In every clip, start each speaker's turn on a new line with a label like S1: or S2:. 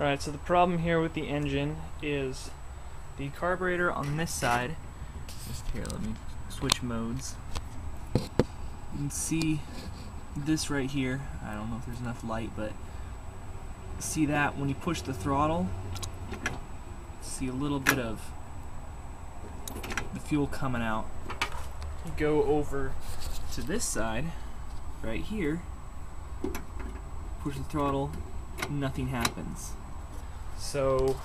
S1: Alright, so the problem here with the engine is the carburetor on this side. Just here, let me switch modes. You can see this right here. I don't know if there's enough light, but see that when you push the throttle, see a little bit of the fuel coming out. You go over to this side, right here, push the throttle, nothing happens. So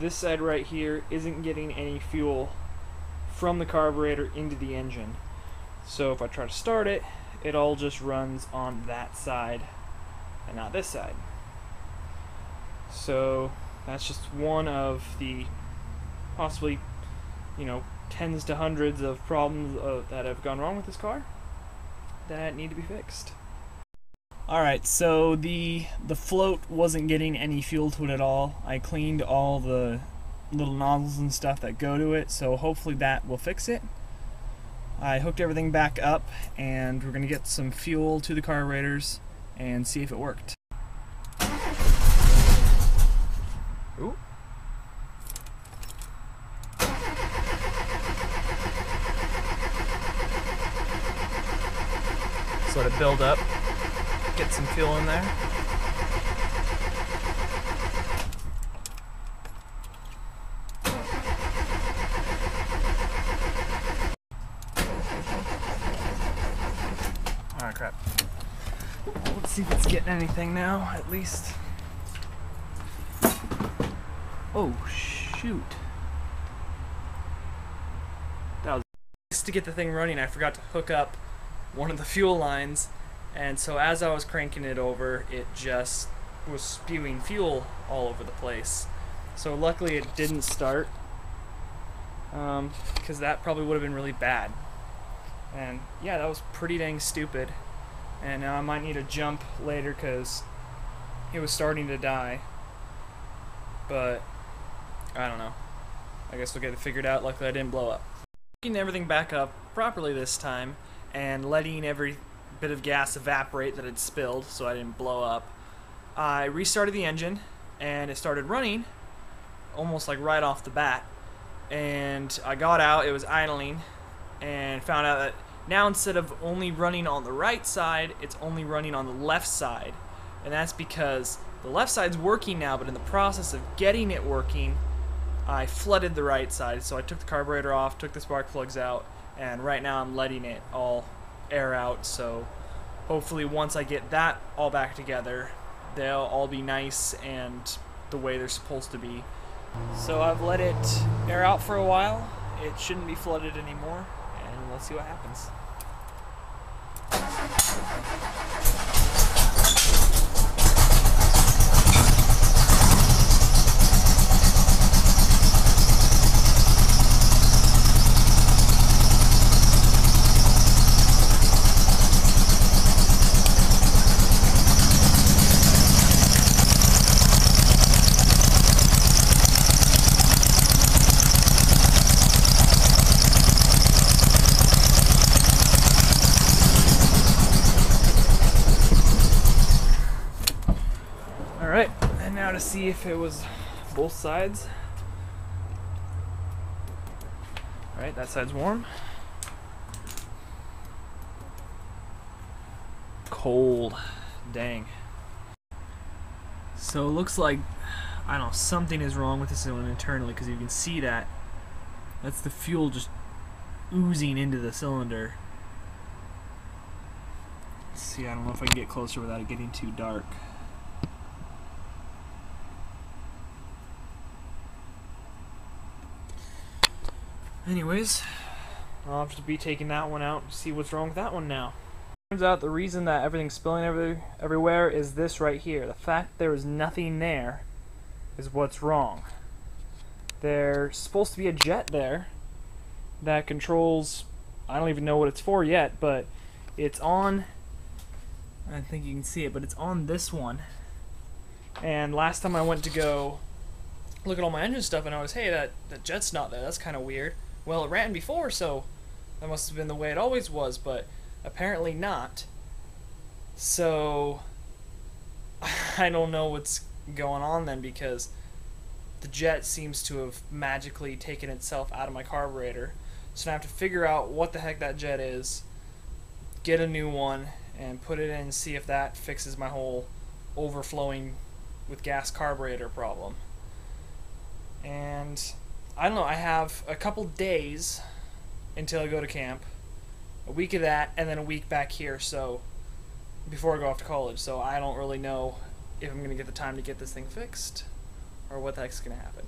S1: this side right here isn't getting any fuel from the carburetor into the engine. So if I try to start it, it all just runs on that side and not this side. So that's just one of the possibly, you know, tens to hundreds of problems uh, that have gone wrong with this car that need to be fixed. Alright, so the the float wasn't getting any fuel to it at all. I cleaned all the little nozzles and stuff that go to it, so hopefully that will fix it. I hooked everything back up and we're gonna get some fuel to the carburetors and see if it worked. Ooh. Let it build up get some fuel in there. Alright, crap. Let's see if it's getting anything now, at least. Oh, shoot. That was Just to get the thing running, I forgot to hook up one of the fuel lines and so as I was cranking it over, it just was spewing fuel all over the place. So luckily it didn't start, because um, that probably would have been really bad. And yeah, that was pretty dang stupid. And now I might need a jump later because it was starting to die. But I don't know. I guess we'll get it figured out. Luckily I didn't blow up. Picking everything back up properly this time and letting every bit of gas evaporate that had spilled so I didn't blow up. I restarted the engine and it started running almost like right off the bat. And I got out, it was idling, and found out that now instead of only running on the right side, it's only running on the left side. And that's because the left side's working now, but in the process of getting it working, I flooded the right side. So I took the carburetor off, took the spark plugs out, and right now I'm letting it all air out. So hopefully, once I get that all back together, they'll all be nice and the way they're supposed to be. So I've let it air out for a while. It shouldn't be flooded anymore, and let's see what happens. Alright, and now to see if it was both sides. Alright, that side's warm. Cold. Dang. So it looks like, I don't know, something is wrong with this one internally because you can see that. That's the fuel just oozing into the cylinder. Let's see, I don't know if I can get closer without it getting too dark. Anyways, I'll have to be taking that one out and see what's wrong with that one now. Turns out the reason that everything's spilling every, everywhere is this right here. The fact there is nothing there is what's wrong. There's supposed to be a jet there that controls, I don't even know what it's for yet, but it's on, I think you can see it, but it's on this one. And last time I went to go look at all my engine stuff and I was, hey, that, that jet's not there, that's kind of weird. Well, it ran before, so that must have been the way it always was, but apparently not. So, I don't know what's going on then because the jet seems to have magically taken itself out of my carburetor. So now I have to figure out what the heck that jet is, get a new one, and put it in and see if that fixes my whole overflowing with gas carburetor problem. And I don't know, I have a couple days until I go to camp, a week of that, and then a week back here, so before I go off to college. So I don't really know if I'm going to get the time to get this thing fixed or what the heck's going to happen.